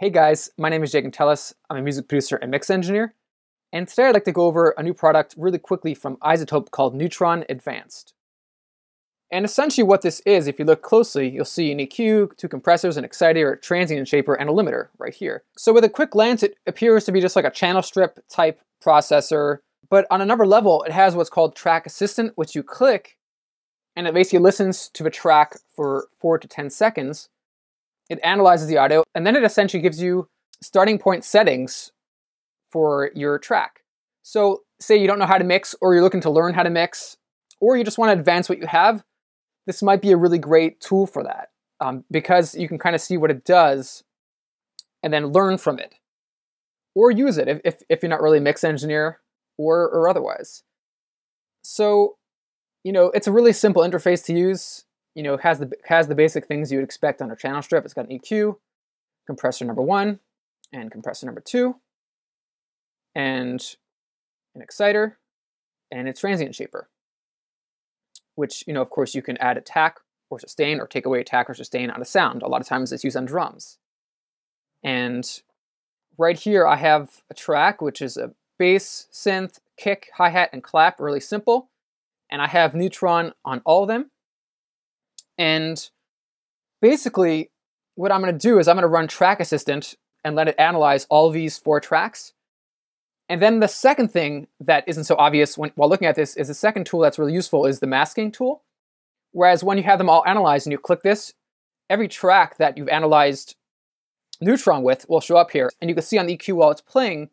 Hey guys, my name is Jake Antelis. I'm a music producer and mix engineer. And today I'd like to go over a new product really quickly from iZotope called Neutron Advanced. And essentially what this is, if you look closely, you'll see an EQ, two compressors, an exciter, a transient shaper, and a limiter right here. So with a quick glance, it appears to be just like a channel strip type processor, but on another level, it has what's called Track Assistant, which you click, and it basically listens to the track for four to 10 seconds, it analyzes the audio, and then it essentially gives you starting point settings for your track. So say you don't know how to mix, or you're looking to learn how to mix, or you just want to advance what you have, this might be a really great tool for that um, because you can kind of see what it does and then learn from it or use it if, if, if you're not really a mix engineer or, or otherwise. So, you know, it's a really simple interface to use you know, has the has the basic things you would expect on a channel strip. It's got an EQ, compressor number one, and compressor number two, and an exciter, and a transient shaper. Which, you know, of course, you can add attack or sustain or take away attack or sustain on a sound. A lot of times it's used on drums. And right here I have a track which is a bass, synth, kick, hi-hat, and clap, really simple. And I have Neutron on all of them. And basically, what I'm going to do is I'm going to run Track Assistant and let it analyze all these four tracks. And then the second thing that isn't so obvious when, while looking at this is the second tool that's really useful is the masking tool. Whereas when you have them all analyzed and you click this, every track that you've analyzed Neutron with will show up here. And you can see on the EQ while it's playing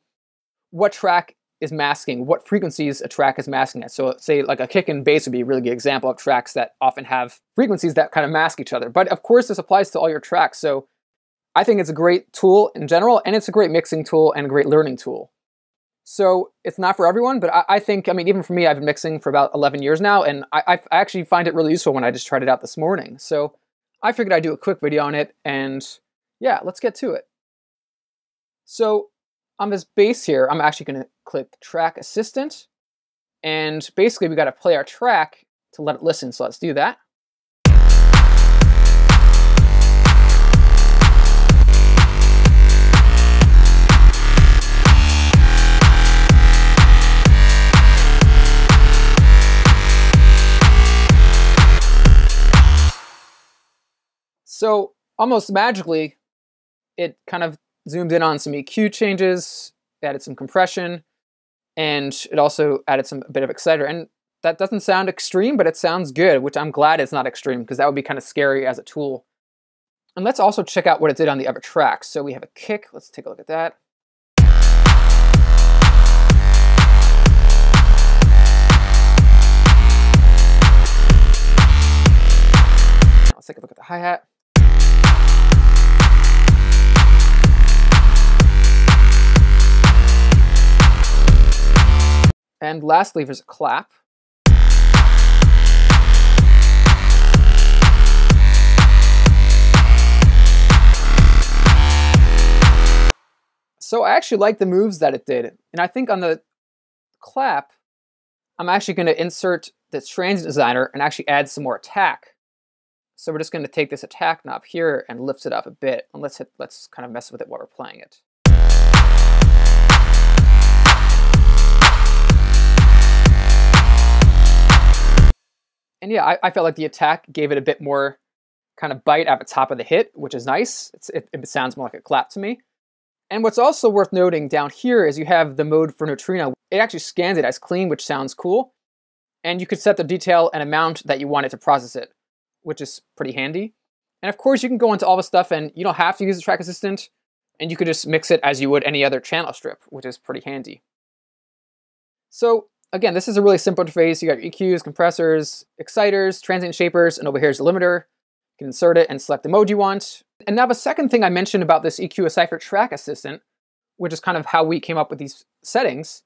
what track is masking, what frequencies a track is masking at. So say like a kick and bass would be a really good example of tracks that often have frequencies that kind of mask each other. But of course this applies to all your tracks. So I think it's a great tool in general, and it's a great mixing tool and a great learning tool. So it's not for everyone, but I, I think, I mean, even for me, I've been mixing for about 11 years now, and I, I actually find it really useful when I just tried it out this morning. So I figured I'd do a quick video on it, and yeah, let's get to it. So on this bass here, I'm actually going to click Track Assistant. And basically, we got to play our track to let it listen. So let's do that. So almost magically, it kind of zoomed in on some EQ changes, added some compression, and it also added some a bit of exciter. And that doesn't sound extreme, but it sounds good, which I'm glad it's not extreme because that would be kind of scary as a tool. And let's also check out what it did on the other tracks. So we have a kick. Let's take a look at that. Let's take a look at the hi-hat. And lastly, there's a clap. So I actually like the moves that it did. And I think on the clap, I'm actually going to insert this transient designer and actually add some more attack. So we're just going to take this attack knob here and lift it up a bit. And let's, hit, let's kind of mess with it while we're playing it. And yeah, I, I, felt like the attack gave it a bit more kind of bite at the top of the hit, which is nice. It, it, sounds more like a clap to me. And what's also worth noting down here is you have the mode for Neutrino. It actually scans it as clean, which sounds cool. And you could set the detail and amount that you want it to process it, which is pretty handy. And of course, you can go into all the stuff and you don't have to use the track assistant, and you could just mix it as you would any other channel strip, which is pretty handy. So Again, this is a really simple interface. You got your EQs, compressors, exciters, transient shapers, and over here is the limiter. You can insert it and select the mode you want. And now the second thing I mentioned about this EQ Cipher Track Assistant, which is kind of how we came up with these settings,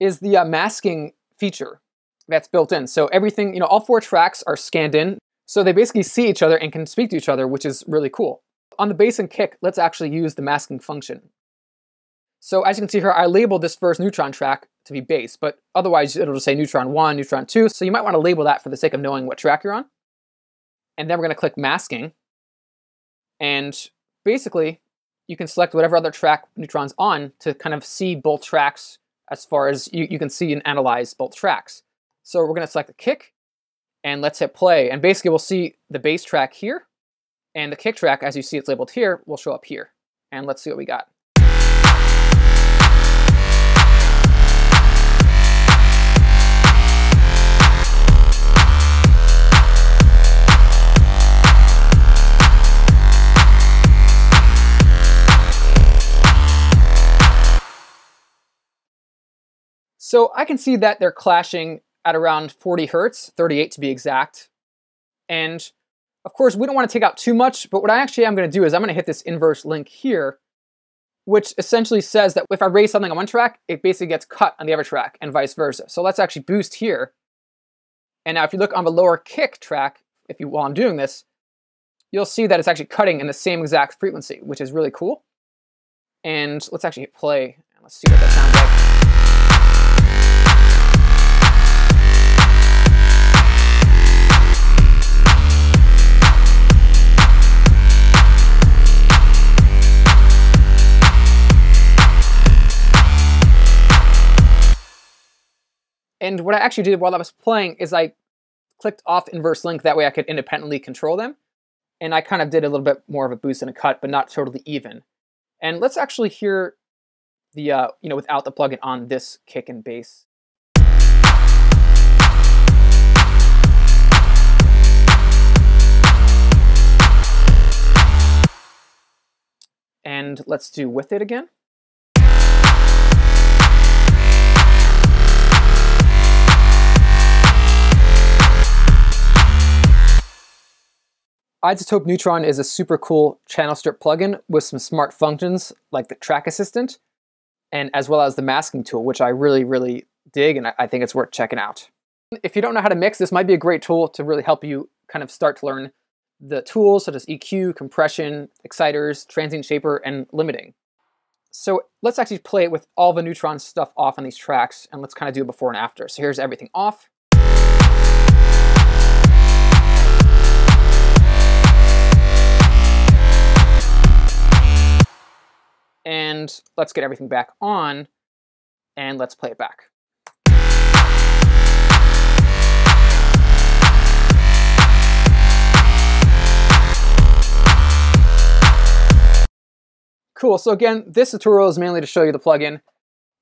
is the uh, masking feature that's built in. So everything, you know, all four tracks are scanned in. So they basically see each other and can speak to each other, which is really cool. On the bass and kick, let's actually use the masking function. So as you can see here, I labeled this first neutron track to be bass, but otherwise it'll just say neutron 1, neutron 2, so you might want to label that for the sake of knowing what track you're on. And then we're going to click masking. And basically, you can select whatever other track Neutron's on to kind of see both tracks as far as you, you can see and analyze both tracks. So we're going to select the kick and let's hit play. And basically we'll see the bass track here and the kick track, as you see it's labeled here, will show up here. And let's see what we got. So I can see that they're clashing at around 40 hertz, 38 to be exact. And of course, we don't want to take out too much, but what I actually am going to do is I'm going to hit this inverse link here, which essentially says that if I raise something on one track, it basically gets cut on the other track and vice versa. So let's actually boost here. And now if you look on the lower kick track, if you while I'm doing this, you'll see that it's actually cutting in the same exact frequency, which is really cool. And let's actually hit play and let's see what that sounds like. And what I actually did while I was playing is I clicked off inverse link, that way I could independently control them. And I kind of did a little bit more of a boost and a cut, but not totally even. And let's actually hear the, uh, you know, without the plugin on this kick and bass. And let's do with it again. iZotope Neutron is a super cool channel strip plugin with some smart functions like the track assistant and as well as the masking tool, which I really, really dig and I think it's worth checking out. If you don't know how to mix, this might be a great tool to really help you kind of start to learn the tools such as EQ, compression, exciters, transient shaper, and limiting. So let's actually play it with all the Neutron stuff off on these tracks and let's kind of do it before and after. So here's everything off. And let's get everything back on and let's play it back. Cool, so again, this tutorial is mainly to show you the plugin.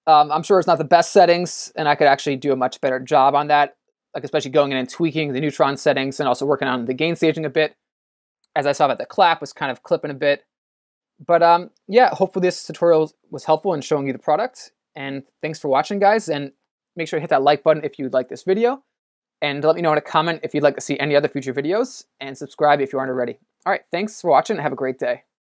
Um, I'm sure it's not the best settings, and I could actually do a much better job on that, like especially going in and tweaking the neutron settings and also working on the gain staging a bit. As I saw that the clap was kind of clipping a bit. But um, yeah, hopefully this tutorial was helpful in showing you the product. And thanks for watching, guys. And make sure to hit that like button if you like this video. And let me know in a comment if you'd like to see any other future videos. And subscribe if you aren't already. All right, thanks for watching have a great day.